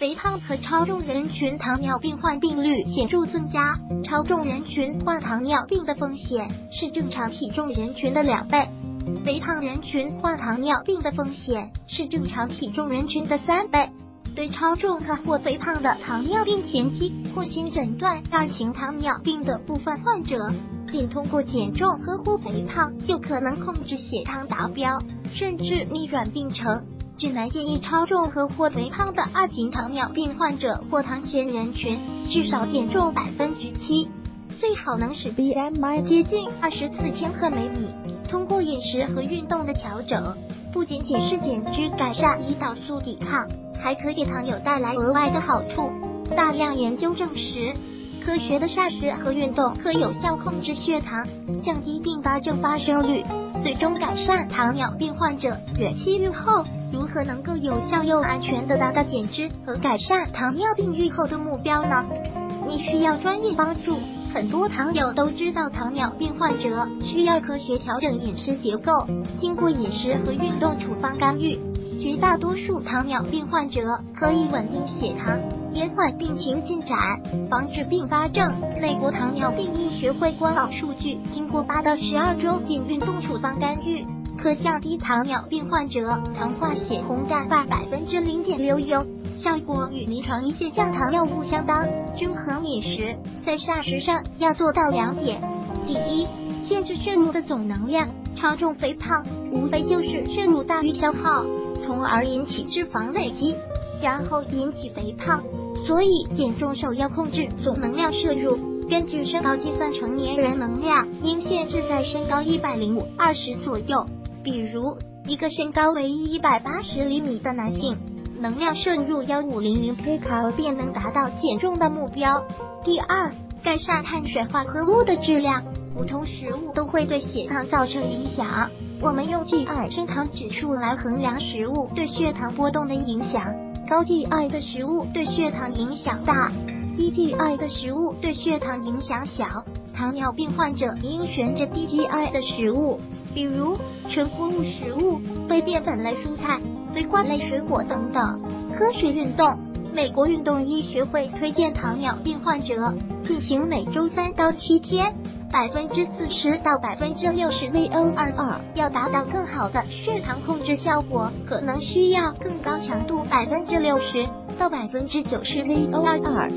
肥胖和超重人群糖尿病患病率显著增加，超重人群患糖尿病的风险是正常体重人群的两倍，肥胖人群患糖尿病的风险是正常体重人群的三倍。对超重和或肥胖的糖尿病前期或新诊断二型糖尿病的部分患者，仅通过减重和或肥胖就可能控制血糖达标，甚至逆转病程。指南建议超重和或肥胖的二型糖尿病患者或糖前人群至少减重百分之七，最好能使 BMI 接近二十四千克每米。通过饮食和运动的调整，不仅仅是减脂改善胰岛素抵抗，还可给糖友带来额外的好处。大量研究证实，科学的膳食和运动可有效控制血糖，降低并发症发生率，最终改善糖尿病患者远期预后。如何能够有效又安全的达到减脂和改善糖尿病预后的目标呢？你需要专业帮助。很多糖友都知道，糖尿病患者需要科学调整饮食结构，经过饮食和运动处方干预。绝大多数糖尿病患者可以稳定血糖，延缓病情进展，防止并发症。美国糖尿病医学会官网数据，经过八到十二周仅运动处方干预。可降低糖尿病患者糖化血红蛋白百分之零点六六，效果与临床一些降糖药物相当。均衡饮食在膳食上要做到两点：第一，限制摄入的总能量。超重肥胖无非就是摄入大于消耗，从而引起脂肪累积，然后引起肥胖。所以减重首要控制总能量摄入。根据身高计算成年人能量，应限制在身高一百零五二十左右。比如，一个身高为一百八十厘米的男性，能量摄入幺五零零卡便能达到减重的目标。第二，改善碳水化合物的质量，普通食物都会对血糖造成影响。我们用 GI 升糖指数来衡量食物对血糖波动的影响，高 GI 的食物对血糖影响大，低 GI 的食物对血糖影响小。糖尿病患者应选择低 GI 的食物。比如纯谷物食物、非淀粉类蔬菜、非瓜类水果等等。科学运动，美国运动医学会推荐糖尿病患者进行每周三到七天，百分之四十到百分之六十 VO 二二，要达到更好的血糖控制效果，可能需要更高强度百分之六十到百分之九十 VO 二二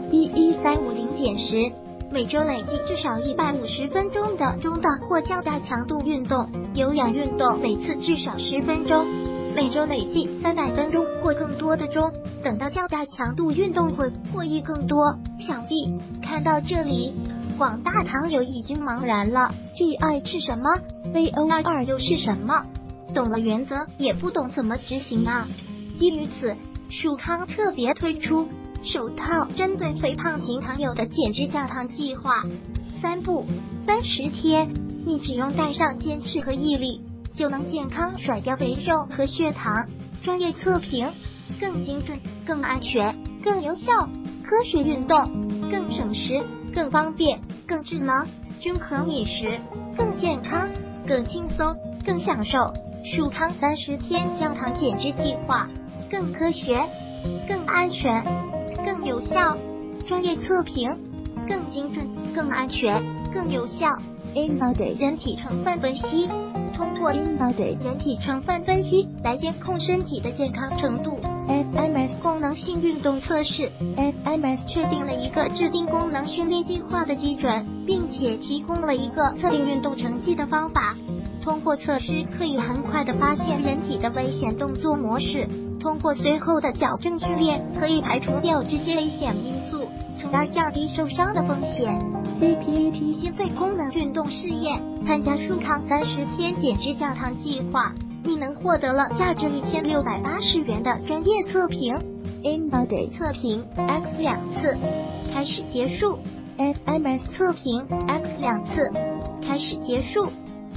RBE 三五零减十。每周累计至少一百五十分钟的中等或较大强度运动，有氧运动每次至少十分钟。每周累计三百分钟或更多的中等到较大强度运动会获益更多。想必看到这里，广大糖友已经茫然了：GI 是什么？VO 二又是什么？懂了原则，也不懂怎么执行啊！基于此，舒康特别推出。首套针对肥胖型糖友的减脂降糖计划，三步三十天，你只用带上坚持和毅力，就能健康甩掉肥肉和血糖。专业测评，更精准、更安全、更有效；科学运动，更省时、更方便、更智能；均衡饮食，更健康、更轻松、更享受。舒康三十天降糖减脂计划，更科学、更安全。更有效，专业测评，更精准，更安全，更有效。InBody 人体成分分析，通过 InBody 人体成分分析来监控身体的健康程度。FMS 功能性运动测试，FMS 确定了一个制定功能训练计划的基准，并且提供了一个测定运动成绩的方法。通过测试，可以很快的发现人体的危险动作模式。通过随后的矫正训练，可以排除掉这些危险因素，从而降低受伤的风险。CPAT 心肺功能运动试验，参加舒康三十天减脂降糖计划，你能获得了价值一千六百八十元的专业测评，InBody 测评 X 两次，开始结束；FMS 测评 X 两次，开始结束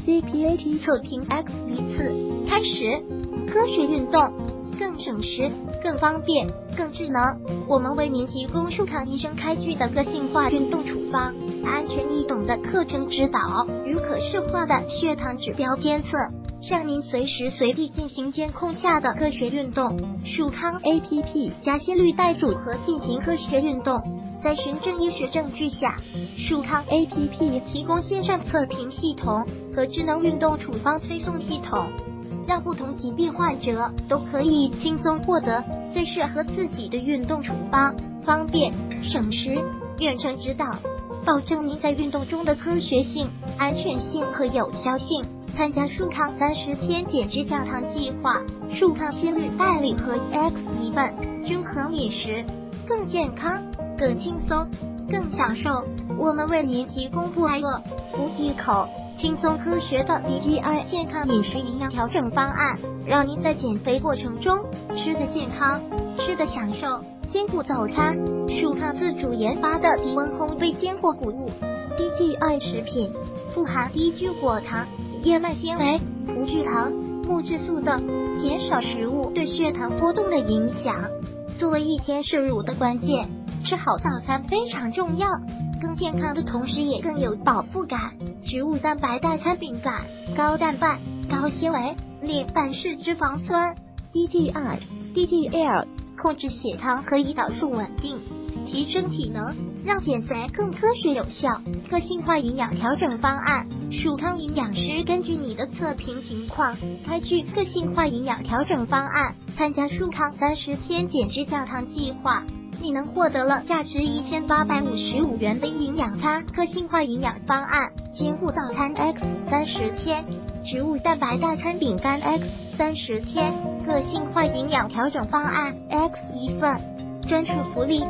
；CPAT 测评 X 一次，开始。科学运动。更省时、更方便、更智能。我们为您提供舒康医生开具的个性化运动处方，安全易懂的课程指导与可视化的血糖指标监测，让您随时随地进行监控下的科学运动。舒康 A P P 加心率带组合进行科学运动，在循证医学证据下，舒康 A P P 提供线上测评系统和智能运动处方推送系统，让不同疾病患者都可以轻松获得最适合自己的运动处方，方便省时，远程指导。保证您在运动中的科学性、安全性和有效性。参加树康三十天减脂教堂计划，树康心率带领和 X 一份均衡饮食，更健康、更轻松、更享受。我们为您提供不挨饿、不忌口、轻松科学的 BGI 健康饮食营养调整方案，让您在减肥过程中吃的健康、吃的享受。坚果早餐，树康自主研发的低温烘焙坚果谷物，D G I 食品，富含低聚果糖、燕麦纤维、无聚糖、木质素等，减少食物对血糖波动的影响。作为一天摄入的关键，吃好早餐非常重要，更健康的同时也更有饱腹感。植物蛋白代餐饼干，高蛋白、高纤维，链反式脂肪酸，D T I、D T L。控制血糖和胰岛素稳定，提升体能，让减肥更科学有效。个性化营养调整方案，舒康营养师根据你的测评情况，开具个性化营养调整方案。参加舒康三十天减脂教堂计划，你能获得了价值一千八百五十五元的营养餐。个性化营养方案，坚固早餐 X 三十天，植物蛋白代餐饼干 X。三十天个性化营养调整方案 X 一份专属福利，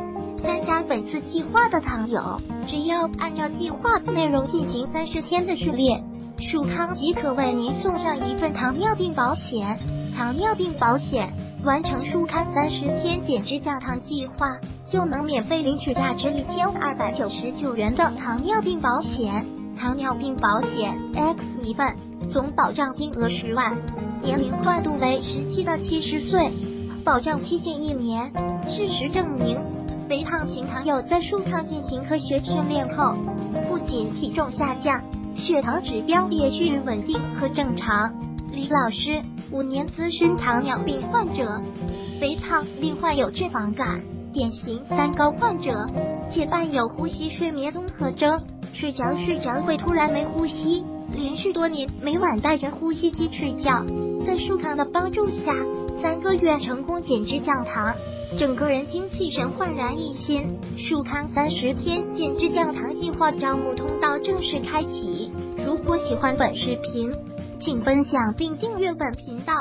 参加本次计划的糖友，只要按照计划内容进行三十天的训练，舒康即可为您送上一份糖尿病保险。糖尿病保险完成舒康三十天减脂降糖计划，就能免费领取价值一千二百九十九元的糖尿病保险。糖尿病保险 X 一份，总保障金额十万。年龄跨度为十七到七十岁，保障期限一年。事实证明，肥胖型糖友在舒康进行科学训练后，不仅体重下降，血糖指标也趋于稳定和正常。李老师，五年资深糖尿病患者，肥胖并患有脂肪肝，典型三高患者，且伴有呼吸睡眠综合征，睡着睡着会突然没呼吸。连续多年每晚带着呼吸机睡觉，在舒康的帮助下，三个月成功减脂降糖，整个人精气神焕然一新。树康三十天减脂降糖计划招募通道正式开启。如果喜欢本视频，请分享并订阅本频道。